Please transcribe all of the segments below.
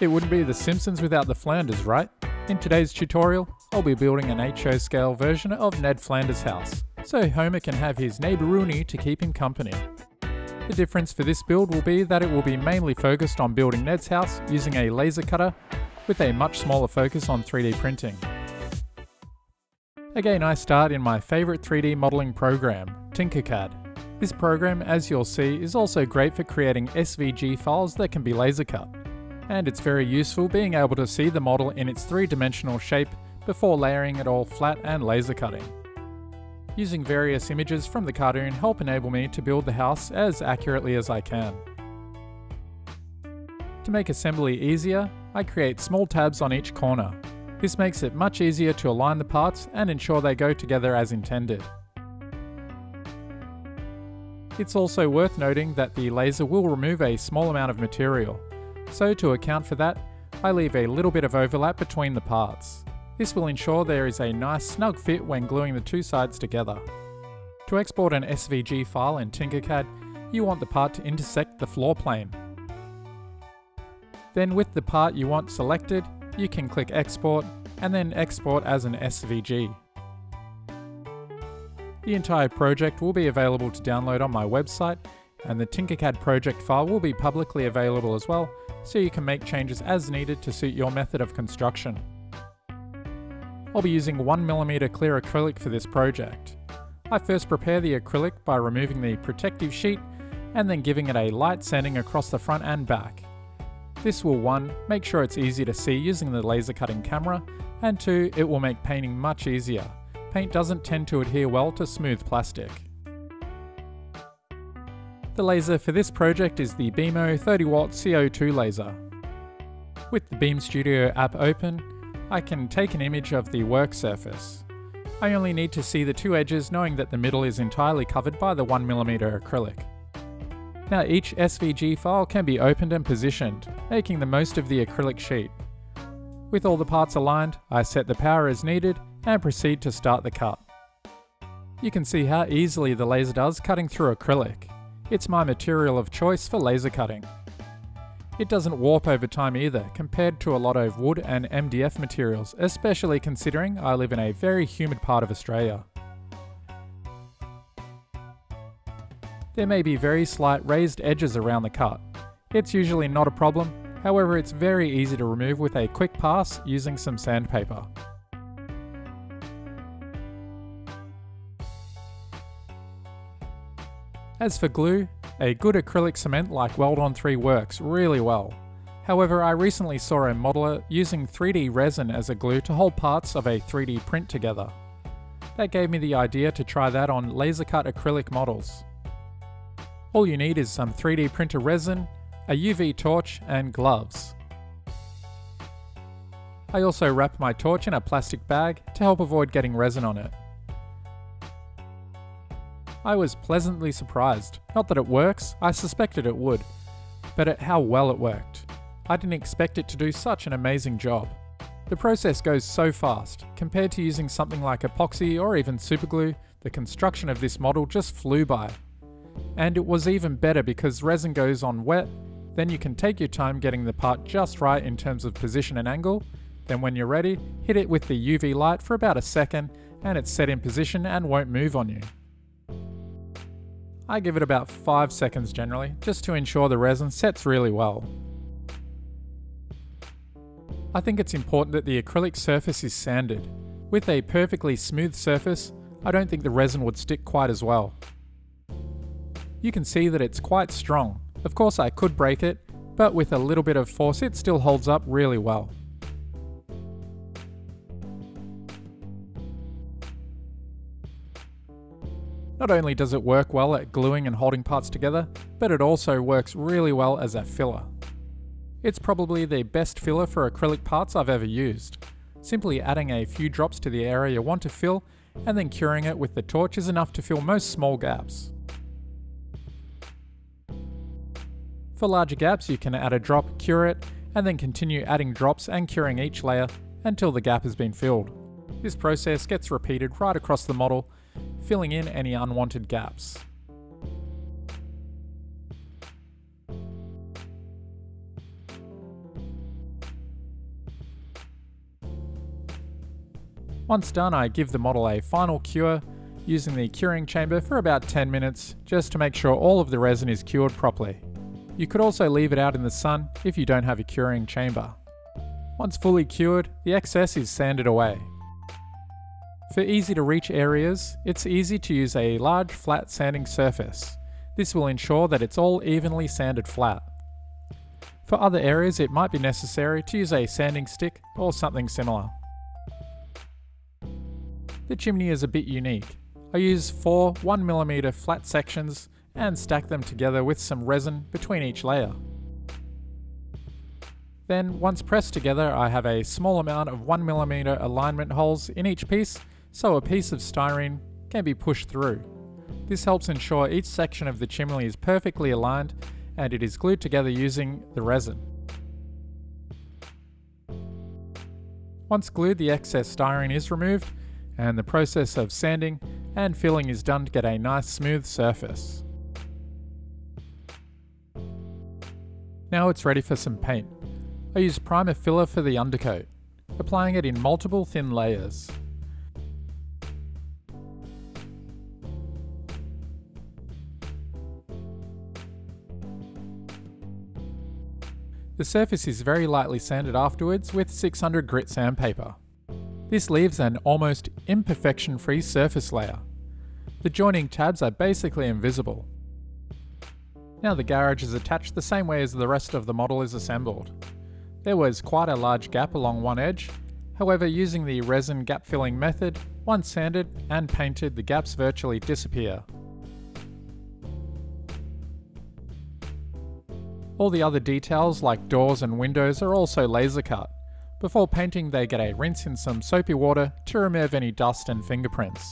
It wouldn't be The Simpsons without the Flanders, right? In today's tutorial, I'll be building an HO scale version of Ned Flanders' house, so Homer can have his neighbour Rooney to keep him company. The difference for this build will be that it will be mainly focused on building Ned's house using a laser cutter, with a much smaller focus on 3D printing. Again, I start in my favourite 3D modelling program, Tinkercad. This program, as you'll see, is also great for creating SVG files that can be laser cut. And it's very useful being able to see the model in its three-dimensional shape before layering it all flat and laser cutting. Using various images from the cartoon help enable me to build the house as accurately as I can. To make assembly easier, I create small tabs on each corner, this makes it much easier to align the parts and ensure they go together as intended. It's also worth noting that the laser will remove a small amount of material, so to account for that, I leave a little bit of overlap between the parts. This will ensure there is a nice snug fit when gluing the two sides together. To export an SVG file in Tinkercad, you want the part to intersect the floor plane. Then with the part you want selected, you can click export and then export as an SVG. The entire project will be available to download on my website and the Tinkercad project file will be publicly available as well, so you can make changes as needed to suit your method of construction. I'll be using 1mm clear acrylic for this project. I first prepare the acrylic by removing the protective sheet and then giving it a light sanding across the front and back. This will 1. make sure it's easy to see using the laser cutting camera, and 2. it will make painting much easier. Paint doesn't tend to adhere well to smooth plastic. The laser for this project is the BeamO 30W CO2 laser. With the Beam Studio app open, I can take an image of the work surface. I only need to see the two edges knowing that the middle is entirely covered by the 1mm acrylic. Now each SVG file can be opened and positioned, making the most of the acrylic sheet. With all the parts aligned, I set the power as needed and proceed to start the cut. You can see how easily the laser does cutting through acrylic. It's my material of choice for laser cutting. It doesn't warp over time either, compared to a lot of wood and MDF materials, especially considering I live in a very humid part of Australia. There may be very slight raised edges around the cut. It's usually not a problem, however it's very easy to remove with a quick pass using some sandpaper. As for glue, a good acrylic cement like Weld-On 3 works really well. However, I recently saw a modeler using 3D resin as a glue to hold parts of a 3D print together. That gave me the idea to try that on laser cut acrylic models. All you need is some 3D printer resin, a UV torch and gloves. I also wrap my torch in a plastic bag to help avoid getting resin on it. I was pleasantly surprised. Not that it works, I suspected it would, but at how well it worked. I didn't expect it to do such an amazing job. The process goes so fast. Compared to using something like epoxy or even superglue, the construction of this model just flew by. And it was even better because resin goes on wet, then you can take your time getting the part just right in terms of position and angle. Then when you're ready, hit it with the UV light for about a second and it's set in position and won't move on you. I give it about 5 seconds generally, just to ensure the resin sets really well. I think it's important that the acrylic surface is sanded. With a perfectly smooth surface, I don't think the resin would stick quite as well you can see that it's quite strong. Of course I could break it, but with a little bit of force it still holds up really well. Not only does it work well at gluing and holding parts together, but it also works really well as a filler. It's probably the best filler for acrylic parts I've ever used. Simply adding a few drops to the area you want to fill and then curing it with the torch is enough to fill most small gaps. For larger gaps, you can add a drop, cure it, and then continue adding drops and curing each layer until the gap has been filled. This process gets repeated right across the model, filling in any unwanted gaps. Once done, I give the model a final cure using the curing chamber for about 10 minutes just to make sure all of the resin is cured properly. You could also leave it out in the sun if you don't have a curing chamber. Once fully cured, the excess is sanded away. For easy to reach areas, it's easy to use a large flat sanding surface. This will ensure that it's all evenly sanded flat. For other areas it might be necessary to use a sanding stick or something similar. The chimney is a bit unique. I use four 1mm flat sections and stack them together with some resin between each layer. Then, once pressed together, I have a small amount of 1mm alignment holes in each piece so a piece of styrene can be pushed through. This helps ensure each section of the chimney is perfectly aligned and it is glued together using the resin. Once glued, the excess styrene is removed and the process of sanding and filling is done to get a nice smooth surface. Now it's ready for some paint. I use primer filler for the undercoat, applying it in multiple thin layers. The surface is very lightly sanded afterwards with 600 grit sandpaper. This leaves an almost imperfection free surface layer. The joining tabs are basically invisible. Now the garage is attached the same way as the rest of the model is assembled. There was quite a large gap along one edge, however using the resin gap filling method, once sanded and painted the gaps virtually disappear. All the other details like doors and windows are also laser cut. Before painting they get a rinse in some soapy water to remove any dust and fingerprints.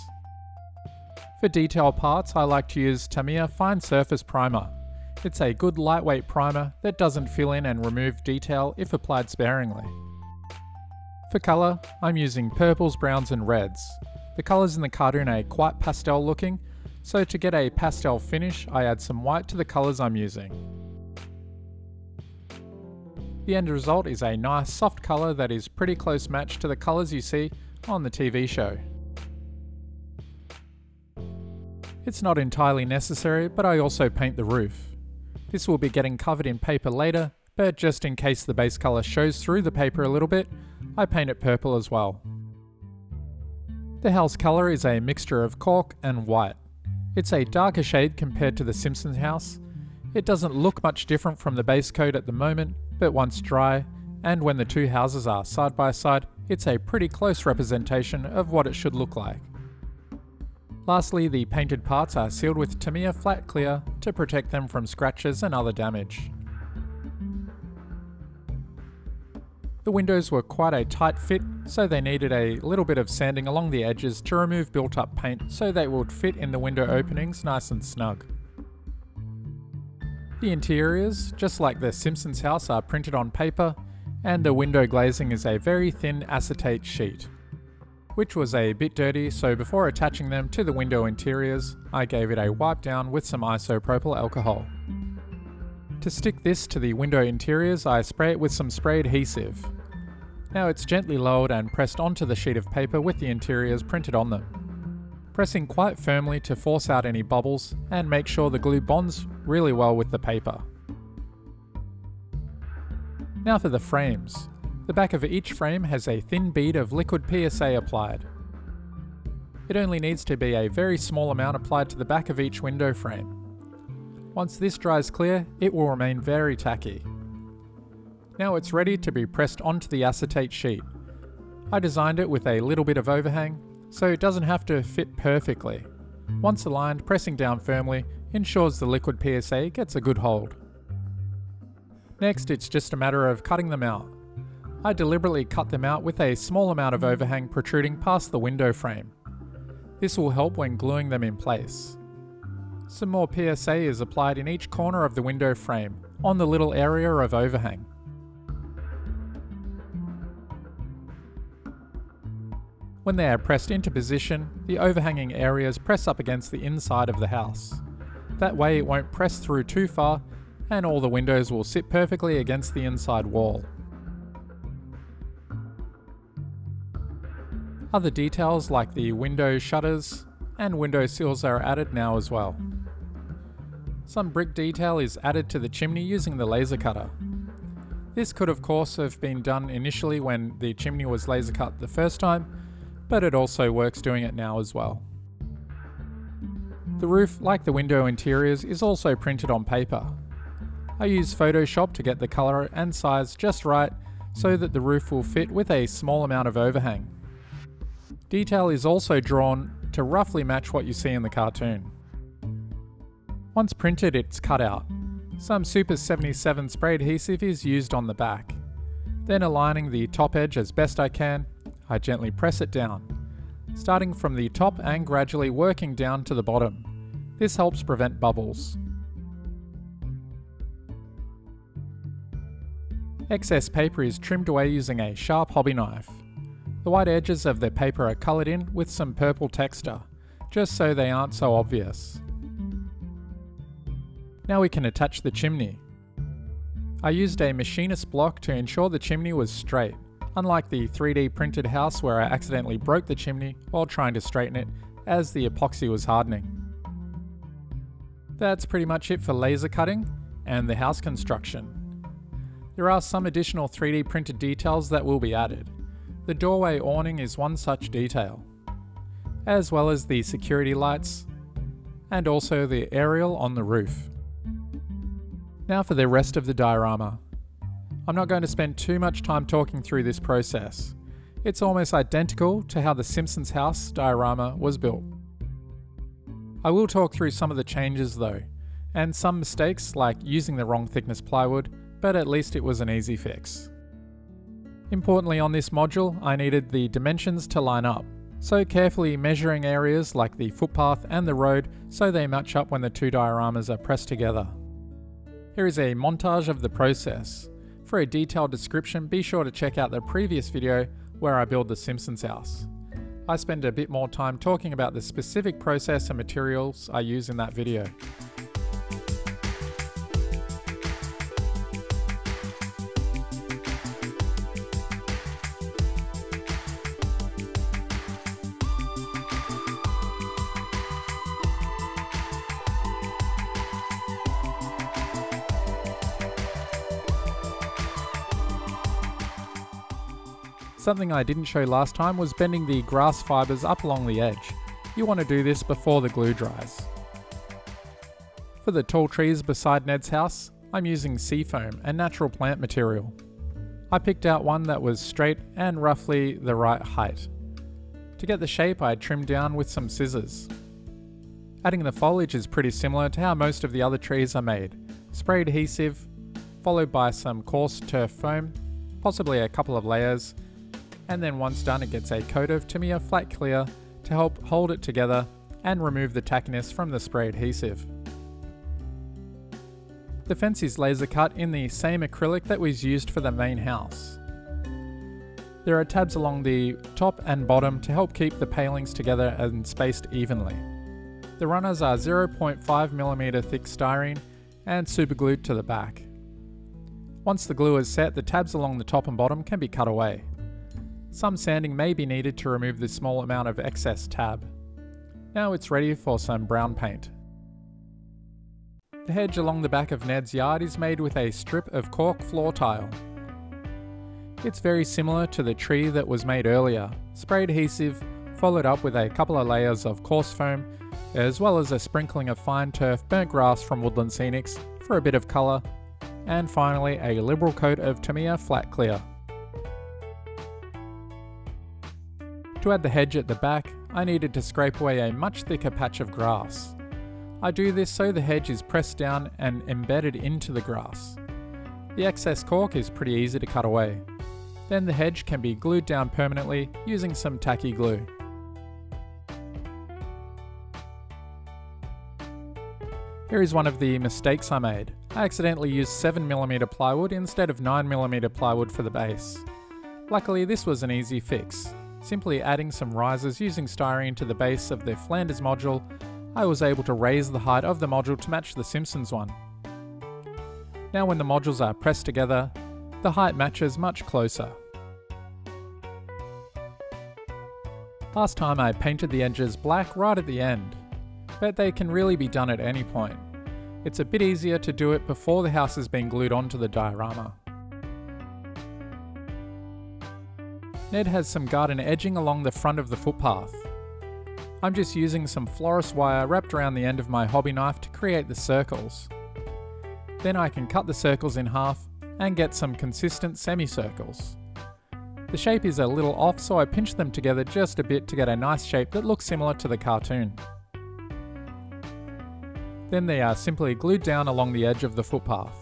For detail parts I like to use Tamiya Fine Surface Primer. It's a good lightweight primer that doesn't fill in and remove detail if applied sparingly. For colour, I'm using purples, browns and reds. The colours in the cartoon are quite pastel looking, so to get a pastel finish I add some white to the colours I'm using. The end result is a nice soft colour that is pretty close match to the colours you see on the TV show. It's not entirely necessary, but I also paint the roof. This will be getting covered in paper later, but just in case the base colour shows through the paper a little bit, I paint it purple as well. The house colour is a mixture of cork and white. It's a darker shade compared to the Simpsons house. It doesn't look much different from the base coat at the moment, but once dry, and when the two houses are side by side, it's a pretty close representation of what it should look like. Lastly, the painted parts are sealed with Tamiya Flat Clear to protect them from scratches and other damage. The windows were quite a tight fit, so they needed a little bit of sanding along the edges to remove built up paint so they would fit in the window openings nice and snug. The interiors, just like the Simpsons house, are printed on paper, and the window glazing is a very thin acetate sheet, which was a bit dirty, so before attaching them to the window interiors, I gave it a wipe down with some isopropyl alcohol. To stick this to the window interiors, I spray it with some spray adhesive. Now it's gently lowered and pressed onto the sheet of paper with the interiors printed on them pressing quite firmly to force out any bubbles and make sure the glue bonds really well with the paper. Now for the frames. The back of each frame has a thin bead of liquid PSA applied. It only needs to be a very small amount applied to the back of each window frame. Once this dries clear, it will remain very tacky. Now it's ready to be pressed onto the acetate sheet. I designed it with a little bit of overhang so it doesn't have to fit perfectly. Once aligned, pressing down firmly ensures the liquid PSA gets a good hold. Next, it's just a matter of cutting them out. I deliberately cut them out with a small amount of overhang protruding past the window frame. This will help when gluing them in place. Some more PSA is applied in each corner of the window frame, on the little area of overhang. When they are pressed into position, the overhanging areas press up against the inside of the house. That way it won't press through too far and all the windows will sit perfectly against the inside wall. Other details like the window shutters and window sills are added now as well. Some brick detail is added to the chimney using the laser cutter. This could of course have been done initially when the chimney was laser cut the first time, but it also works doing it now as well. The roof, like the window interiors, is also printed on paper. I use Photoshop to get the colour and size just right so that the roof will fit with a small amount of overhang. Detail is also drawn to roughly match what you see in the cartoon. Once printed, it's cut out. Some Super 77 spray adhesive is used on the back. Then aligning the top edge as best I can, I gently press it down, starting from the top and gradually working down to the bottom. This helps prevent bubbles. Excess paper is trimmed away using a sharp hobby knife. The white edges of the paper are coloured in with some purple texture, just so they aren't so obvious. Now we can attach the chimney. I used a machinist block to ensure the chimney was straight, unlike the 3D printed house where I accidentally broke the chimney while trying to straighten it as the epoxy was hardening. That's pretty much it for laser cutting and the house construction. There are some additional 3D printed details that will be added. The doorway awning is one such detail, as well as the security lights, and also the aerial on the roof. Now for the rest of the diorama. I'm not going to spend too much time talking through this process. It's almost identical to how the Simpsons house diorama was built. I will talk through some of the changes though, and some mistakes like using the wrong thickness plywood but at least it was an easy fix. Importantly on this module, I needed the dimensions to line up, so carefully measuring areas like the footpath and the road so they match up when the two dioramas are pressed together. Here is a montage of the process. For a detailed description, be sure to check out the previous video where I build the Simpsons house. I spend a bit more time talking about the specific process and materials I use in that video. Something I didn't show last time was bending the grass fibres up along the edge. You want to do this before the glue dries. For the tall trees beside Ned's house, I'm using seafoam and natural plant material. I picked out one that was straight and roughly the right height. To get the shape I trimmed down with some scissors. Adding the foliage is pretty similar to how most of the other trees are made. Spray adhesive, followed by some coarse turf foam, possibly a couple of layers, and then once done it gets a coat of Tamiya Flat Clear to help hold it together and remove the tackiness from the spray adhesive. The fence is laser cut in the same acrylic that was used for the main house. There are tabs along the top and bottom to help keep the palings together and spaced evenly. The runners are 0.5mm thick styrene and superglued to the back. Once the glue is set, the tabs along the top and bottom can be cut away. Some sanding may be needed to remove the small amount of excess tab. Now it's ready for some brown paint. The hedge along the back of Ned's yard is made with a strip of cork floor tile. It's very similar to the tree that was made earlier, spray adhesive followed up with a couple of layers of coarse foam, as well as a sprinkling of fine turf burnt grass from Woodland Scenics for a bit of colour, and finally a liberal coat of Tamiya Flat Clear. To add the hedge at the back, I needed to scrape away a much thicker patch of grass. I do this so the hedge is pressed down and embedded into the grass. The excess cork is pretty easy to cut away. Then the hedge can be glued down permanently using some tacky glue. Here is one of the mistakes I made. I accidentally used 7mm plywood instead of 9mm plywood for the base. Luckily this was an easy fix. Simply adding some risers using styrene to the base of the Flanders module, I was able to raise the height of the module to match the Simpsons one. Now when the modules are pressed together, the height matches much closer. Last time I painted the edges black right at the end, but they can really be done at any point. It's a bit easier to do it before the house has been glued onto the diorama. Ned has some garden edging along the front of the footpath. I'm just using some florist wire wrapped around the end of my hobby knife to create the circles. Then I can cut the circles in half and get some consistent semicircles. The shape is a little off so I pinch them together just a bit to get a nice shape that looks similar to the cartoon. Then they are simply glued down along the edge of the footpath.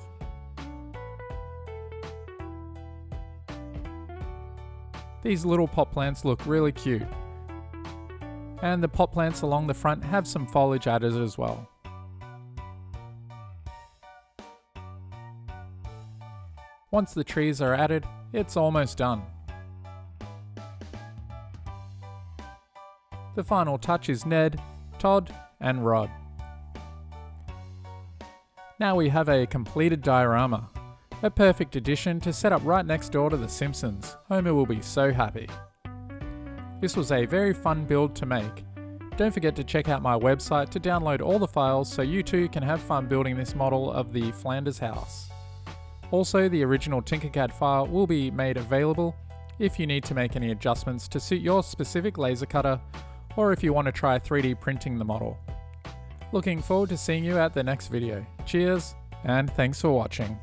These little pot plants look really cute. And the pot plants along the front have some foliage added as well. Once the trees are added, it's almost done. The final touch is Ned, Todd, and Rod. Now we have a completed diorama. A perfect addition to set up right next door to The Simpsons. Homer will be so happy. This was a very fun build to make. Don't forget to check out my website to download all the files so you too can have fun building this model of the Flanders house. Also, the original Tinkercad file will be made available if you need to make any adjustments to suit your specific laser cutter or if you want to try 3D printing the model. Looking forward to seeing you at the next video. Cheers, and thanks for watching.